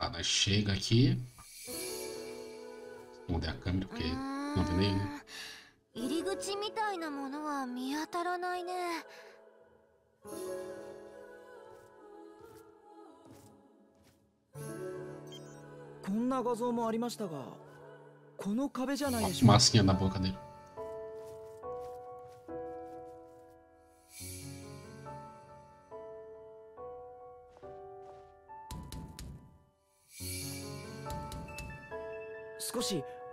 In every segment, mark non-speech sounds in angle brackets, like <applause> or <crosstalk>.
Tá, nós chega aqui. Vou mudar a câmera porque não tem nenhum, né? 入り口みたいなものは見当たらないねこんな画像もありましたがこの壁じゃない Ó, でしょうか fumacinha na boca dele.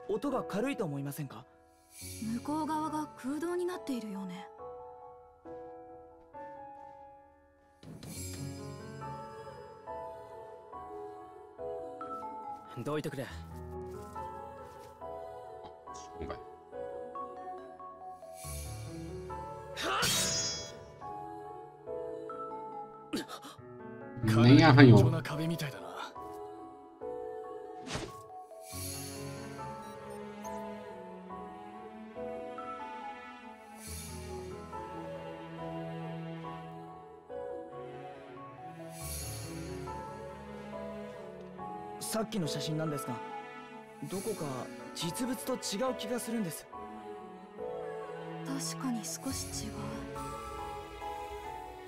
音が軽いと思いませんか？向こう側が空洞になっているよね。どいてくれ？Nem 重 arranhou. な壁みたっきの写真なんですがどこか実物と違う気がするんです。確かに少し違う。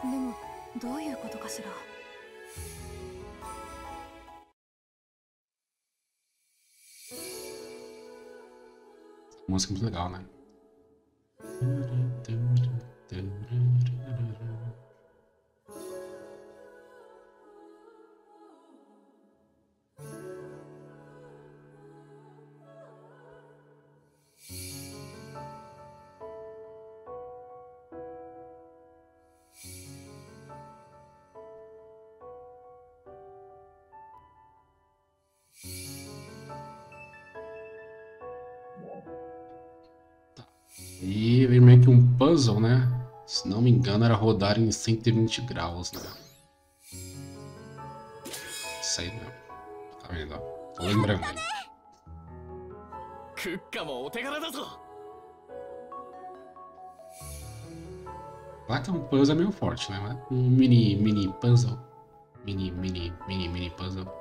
でもどういうことかしら。Música muito legal, né? E meio que um puzzle, né? Se não me engano, era rodar em 120 graus, né? Isso aí mesmo. Tá vendo? Tô lembrando. Lá que um puzzle meio forte, né? Um mini, mini puzzle. Mini, mini, mini, mini puzzle.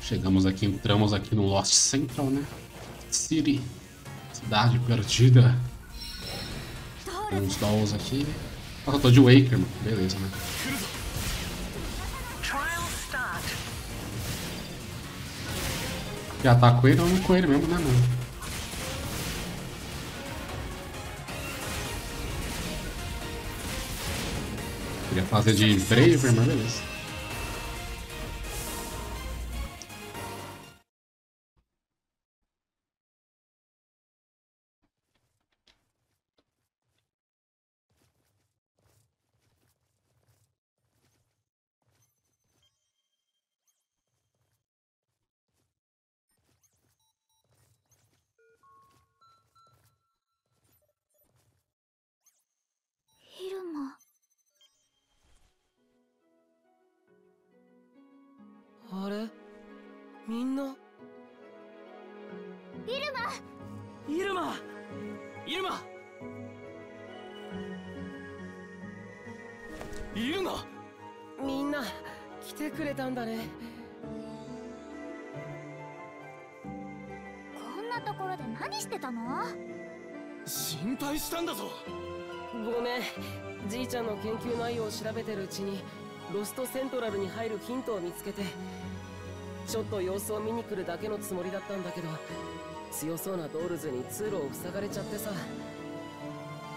Chegamos aqui, entramos aqui no Lost Central, né? City. Cidade perdida. Uns dolls aqui. Nossa, eu tô de Waker, mano. Beleza, né? Já tá com ele ou não com ele mesmo, né, mano? Queria fazer de Braver, mas beleza. だね。こんなところで何してたの？心配したんだぞ。ごめん。じいちゃんの研究内容を調べてるうちにロストセントラルに入るヒントを見つけてちょっと様子を見に来るだけのつもりだったんだけど強そうなドールズに通路を塞がれちゃってさ。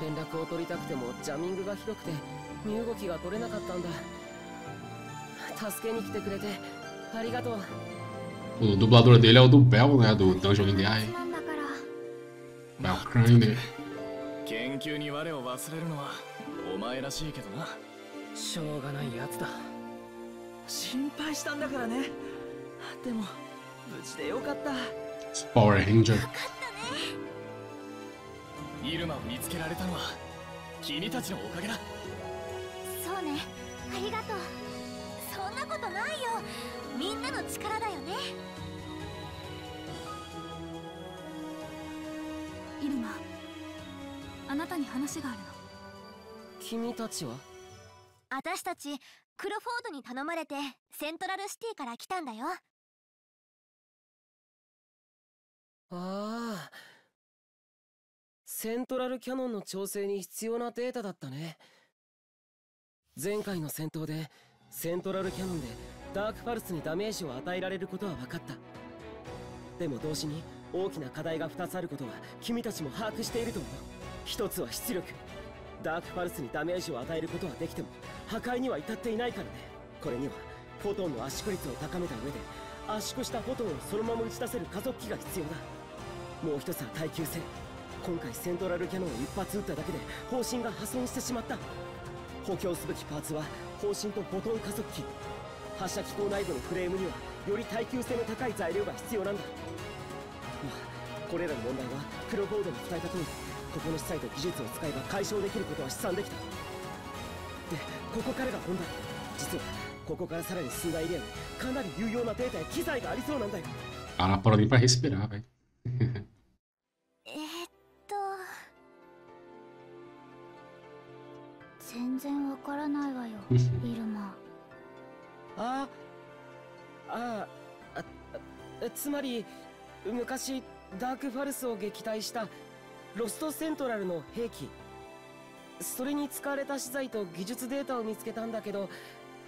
連絡を取りたくてもジャミングがひどくて身動きが取れなかったんだ助けに来てくれてありがとう。O dublador dele é o do Bell, né? Do Dungeon ら Bell Crane. 研究に我を忘れるのはお前らしいけどな。しょうがないやつだ。心配したんだからね。でも無事でよかった。Power Ranger. イルマを見つけられたのは君たちのおかげだ。そうね。ありがとうみんなの力だよね。イルマあなたに話があるの。君たちは？私たちクロフォードに頼まれてセントラルシティから来たんだよ。ああ。セントラルキャノンの調整に必要なデータだったね。前回の戦闘でセントラルキャノンでダークパルスにダメージを与えられることは分かった。でも同時に大きな課題が2つあることは君たちも把握していると思う。一つは出力。ダークパルスにダメージを与えることはできても破壊には至っていないからね。これにはフォトンの圧縮率を高めた上で圧縮したフォトンをそのまま打ち出せる加速器が必要だ。もう一つは耐久性。今回セントラルキャノンを一発撃っただけで方針が破損してしまった。補強すべきパーツは方針とフォトン加速器。発射機構内部のフレームにはより耐久性の高い材料が必要なんだ。まあこれらの問題はクロボードに伝えた通りここの司祭と技術を使えば解消できることは試算できた。でここからが本題。実はここからさらに進んだエリアにかなり有用なデータや機材がありそうなんだよ。ali pra respirar, velho. えー、っと。全然わからないわよ。イ <laughs> つまり昔ダークファルスを撃退したロストセントラルの兵器。それに使われた資材と技術データを見つけたんだけど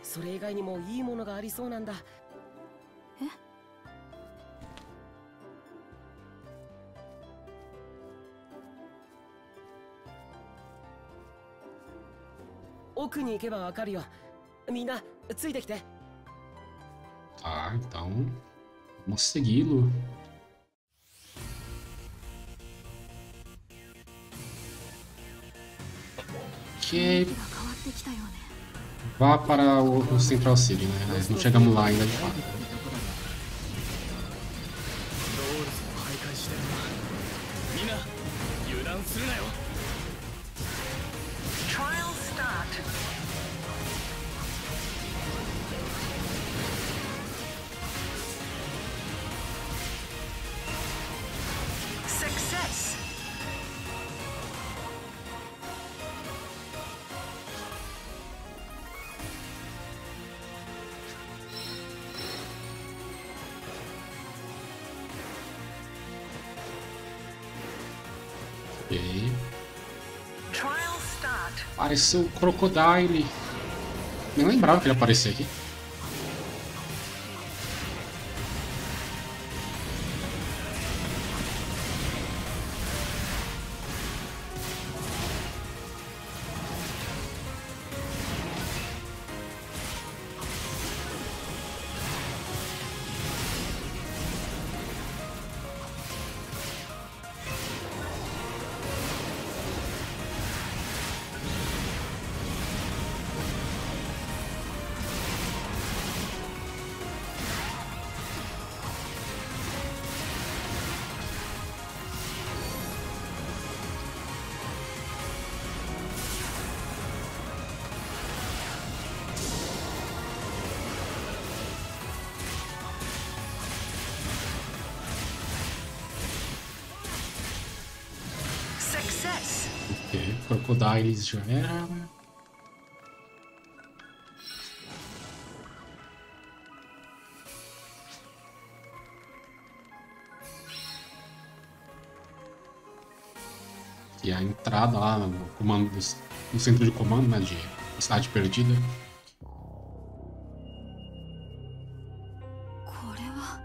それ以外にもいいものがありそうなんだ。え？奥に行けばわかるよ。みんなついてきて。Tá, então. Vamos segui-lo. 雰囲 Que 気が変わってきたよね vá para o, o Central City, né? Nós não chegamos lá ainda de fato. Apareceu o Crocodile. Nem lembrava que ele aparecia aqui. Success. Ok. Crocodiles já era. E a entrada lá no comando dos- no centro de comando, né? De cidade perdida. これは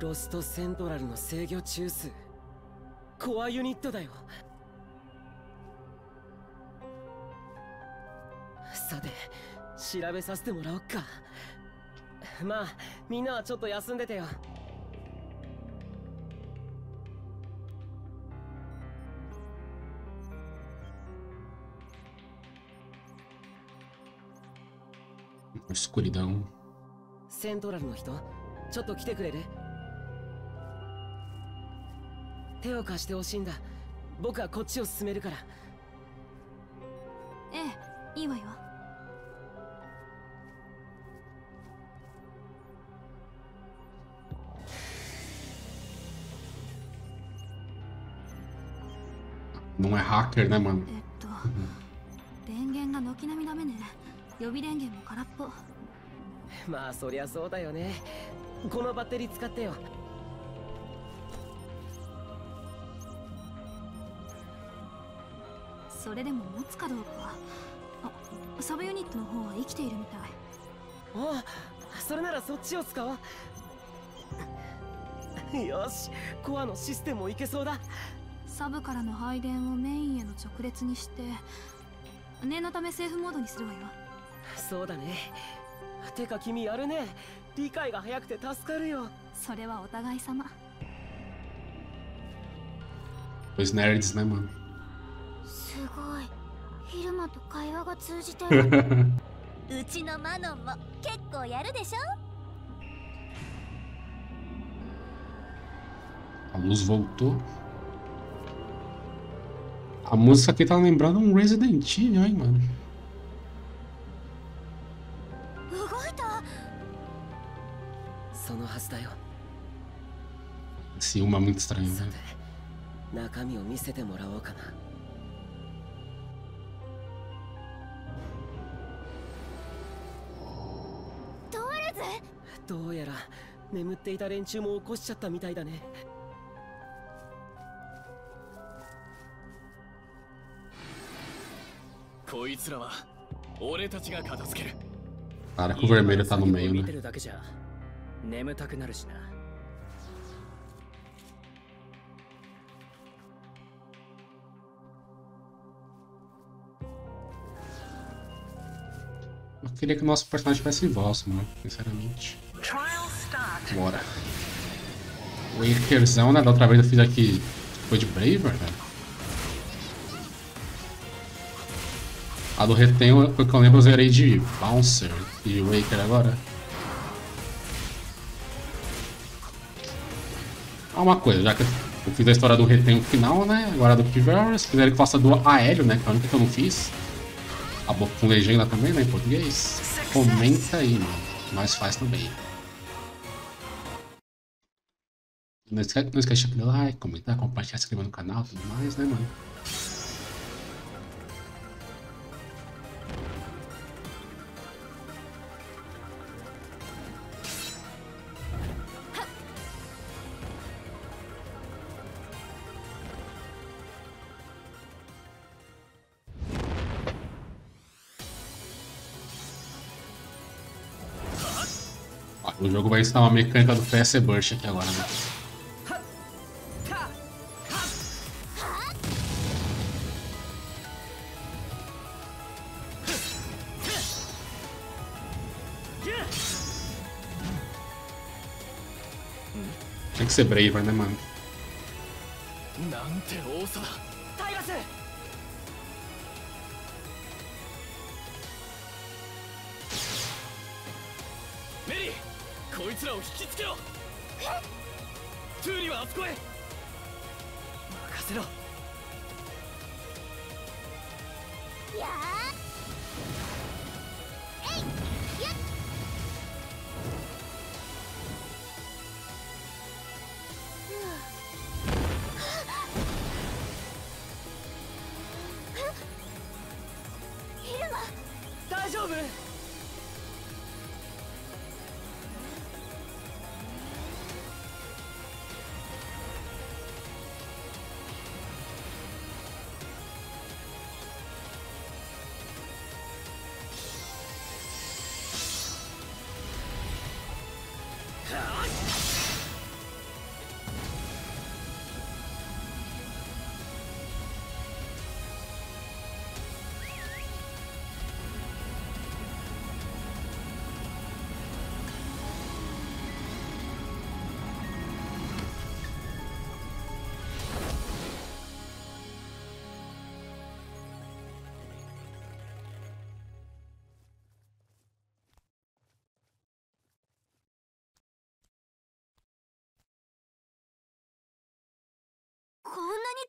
ロストセントラルの制御中枢 コアユニットだよ。さて調べさせてもらおっか。まあみんなはちょっと休んでてよ。Escuridão. セントラルの人？ちょっと来てくれる？手を貸してほしいんだ。僕はこっちを進めるから。ええいいわよ。Não é hacker, né, mano? えっと電源源が軒並みダメね。予備電源も空っぽ。まあそりゃそうだよね。このバッテリー使ってよそれでも持つかどうかあサブユニットの方は生きているみたい。あそれならそっちを使おう。よしコアのシステムもいけそうだ。サブからの配電をメインへの直列にして念のためセーフモードにするわ。よそうだね。てか君やるね。理解が早くて助かるよ。それはお互い様。Dois nerds, né, mano? すごい昼間と会話が通じてるうちのマノンも結構やるでしょ A luz voltou. A música aqui tá lembrando um Resident Evil, hein, mano? 動いたそのはずだよ Esse uma é muito estranho, さ né? どうやら眠っていた連中も起こしちゃったみたいだねこいつらは俺たちが片付ける Cara, que o vermelho tá no 見 meio, て né? るだけじゃ眠たくなるしな Eu queria que o nosso personagem tivesse voz, mano, sinceramente. Bora. O né? Da outra vez eu fiz aqui. Foi de Braver, né? A do Retém, foi que eu lembro, eu zerei de Bouncer e Waker agora. Ah, uma coisa, já que eu fiz a história do Retém no final, né? Agora do Piver, se quiserem que faça do Aéreo, né? Que é a única que eu não fiz. A boca com legenda também, né? Em português. Comenta aí, mano. Nós faz também. Não esquece, não esquece de like, comentar, compartilhar, se inscrever no canal e tudo mais, né, mano? O jogo vai ensinar uma mecânica do PS Burst aqui agora, né? que Sebray, mana mano. こいつらを引きつけろ。トゥーリはあそこへ。任せろ。いや。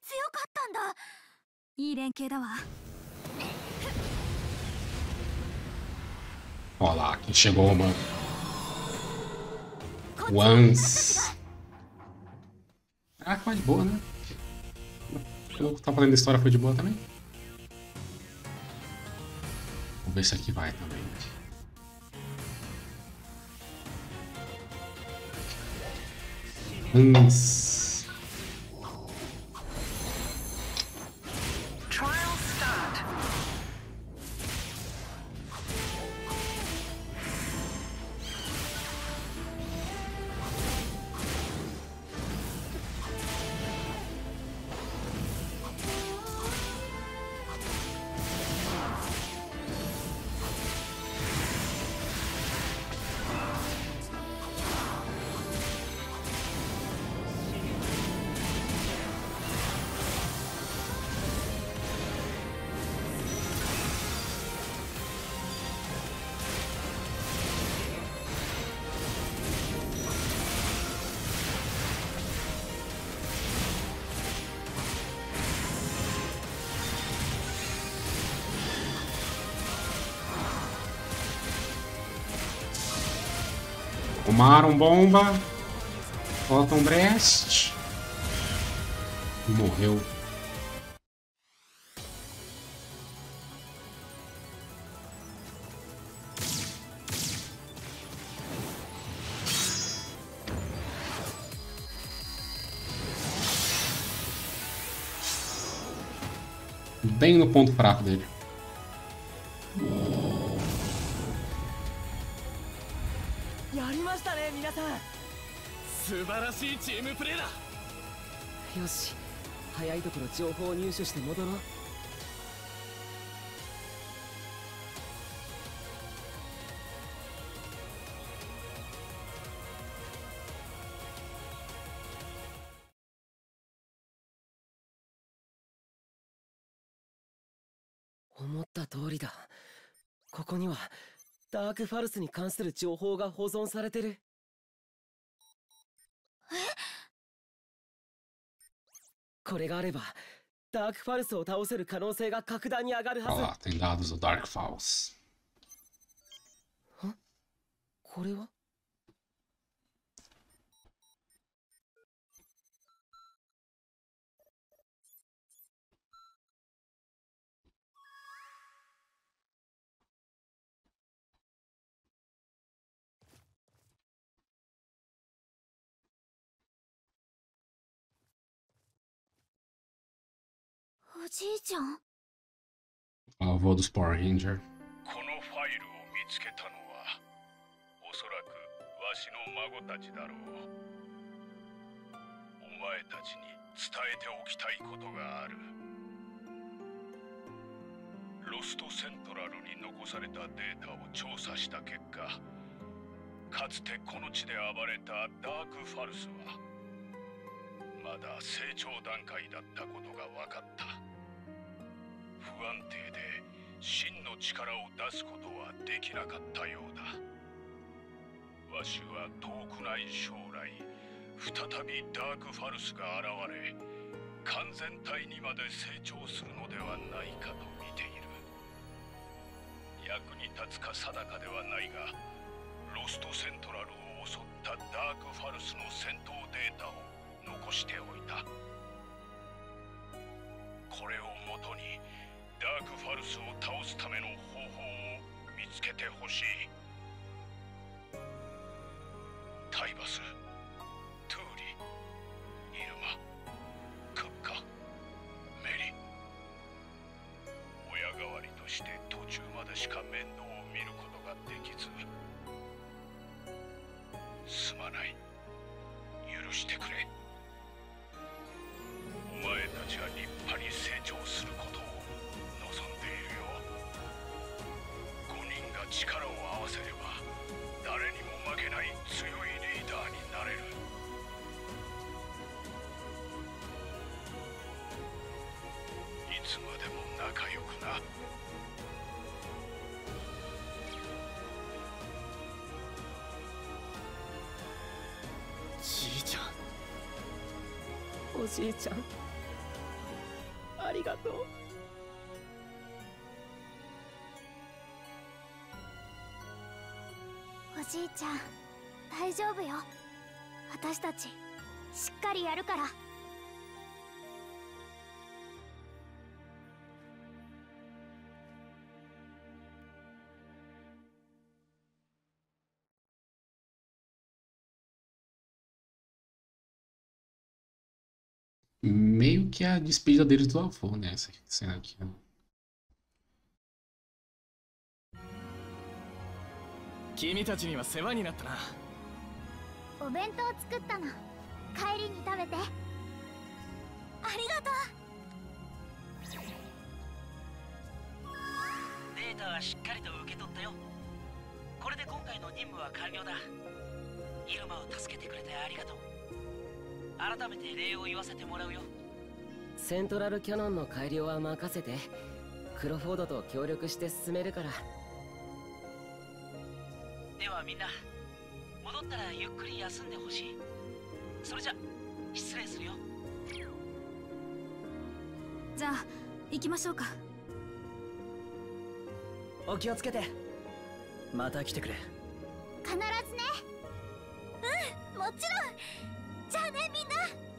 強かったんだいい連携だわ Ó lá, quem chegou, mano. こっち Once. Ah, foi de boa, né? O que eu tava fazendo história foi de boa também. Vou ver se aqui vai também. Hans. Tomaram bomba. Faltam Brest. Morreu. Bem no ponto fraco dele. 素晴らしいチームプレーだ。よし早いところ情報を入手して戻ろう。思った通りだ。ここにはダークファルスに関する情報が保存されてる。これがあればダークファルスを倒せる可能性が格段に上がるは lá, tem dados do Dark Falls. ずこれは？おじいちゃん？Avô dos Power Ranger. このファイルを見つけたのはおそらくわしの孫たちだろう。お前たちに伝えておきたいことがある。ロストセントラルに残されたデータを調査した結果かつてこの地で暴れたダークファルスはまだ成長段階だったことが分かった不安定で真の力を出すことはできなかったようだ。わしは遠くない将来再びダークファルスが現れ完全体にまで成長するのではないかと見ている。役に立つか定かではないがロストセントラルを襲ったダークファルスの戦闘データを残しておいた。これをもとにダークファルスを倒すための方法を見つけてほしい。つまでも仲良くな。じいちゃん。おじいちゃん。ありがとう。おじいちゃん大丈夫よ。私たちしっかりやるから。Meio que a despedida deles do avô, né? Essa cena aqui. né? 君たちには世話になったなお弁当作ったの帰りに食べてありがとうデータはしっかりと受け取ったよこれで今回の任務は完了だイルマを助けてくれてありがとう改めて礼を言わせてもらうよ。セントラルキャノンの改良は任せてクロフォードと協力して進めるから。ではみんな戻ったらゆっくり休んでほしい。それじゃ失礼するよ。じゃあ行きましょうか。お気をつけて。また来てくれ。必ずね。うんもちろんじゃあねみんな。